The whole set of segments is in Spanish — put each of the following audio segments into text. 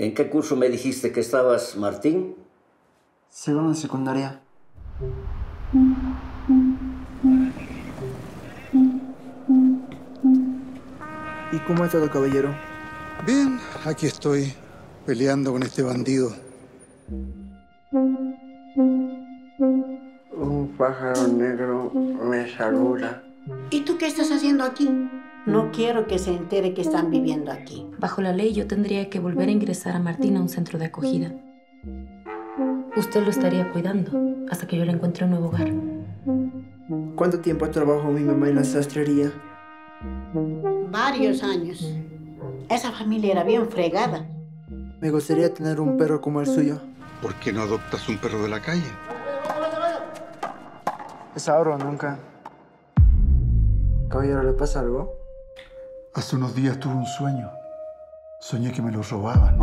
¿En qué curso me dijiste que estabas, Martín? Segundo de secundaria. ¿Y cómo ha estado, caballero? Bien, aquí estoy peleando con este bandido. Un pájaro negro me saluda. ¿Y tú qué estás haciendo aquí? No quiero que se entere que están viviendo aquí. Bajo la ley yo tendría que volver a ingresar a Martín a un centro de acogida. Usted lo estaría cuidando hasta que yo le encuentre un nuevo hogar. ¿Cuánto tiempo trabajó mi mamá en la sastrería? Varios años. Esa familia era bien fregada. Me gustaría tener un perro como el suyo. ¿Por qué no adoptas un perro de la calle? Es ahora o nunca. Caballero, ¿le pasa algo? Hace unos días tuve un sueño. Soñé que me lo robaban.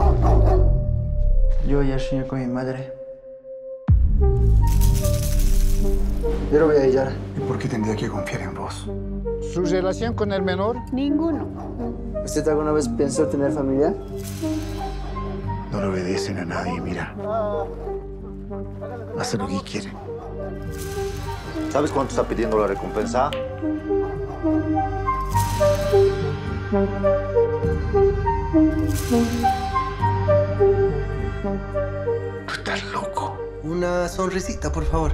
Yo ayer soñé con mi madre. Yo lo voy a hallar. ¿Y por qué tendría que confiar en vos? ¿Su relación con el menor? Ninguno. ¿Usted alguna vez pensó tener familia? No le obedecen a nadie, mira. Hacen lo que quieren. ¿Sabes cuánto está pidiendo la recompensa? Tú estás loco. Una sonrisita, por favor.